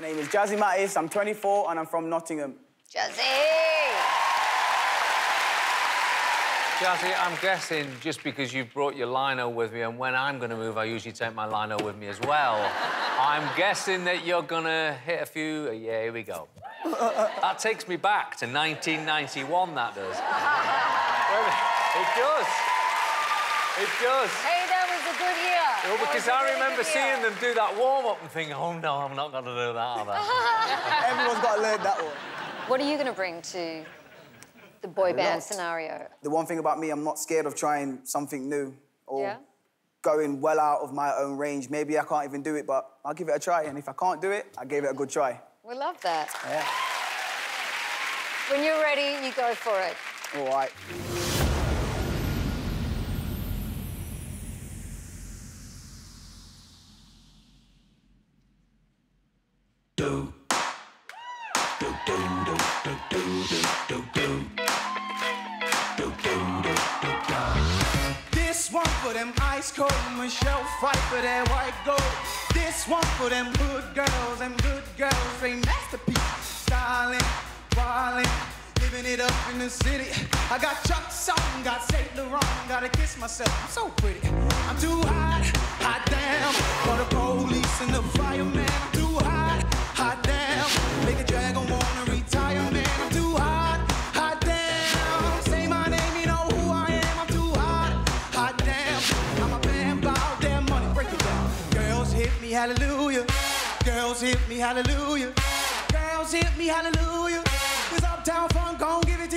My name is Jazzie Mattis, I'm 24 and I'm from Nottingham. Jazzie! Jazzie, I'm guessing just because you've brought your lino with me, and when I'm going to move, I usually take my lino with me as well. I'm guessing that you're going to hit a few... Yeah, here we go. that takes me back to 1991, that does. it does. It does. Hey, that was a good year. Well, because I really remember seeing them do that warm-up and thinking, oh, no, I'm not going to do that, am I? Everyone's got to learn that one. What are you going to bring to the boy band lot. scenario? The one thing about me, I'm not scared of trying something new or Yeah? going well out of my own range. Maybe I can't even do it, but I'll give it a try. And if I can't do it, I gave it a good try. We love that. Yeah. When you're ready, you go for it. All right. This one for them ice cold Michelle fight for that white gold. This one for them good girls, them good girls, they masterpiece. Styling, wildin', living it up in the city. I got Chuck's on, got Saint Laurent, gotta kiss myself. I'm so pretty. I'm too hallelujah. Girls hit me, hallelujah. Girls hit me, hallelujah. This uptown funk gon' give it